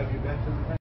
Have you been to the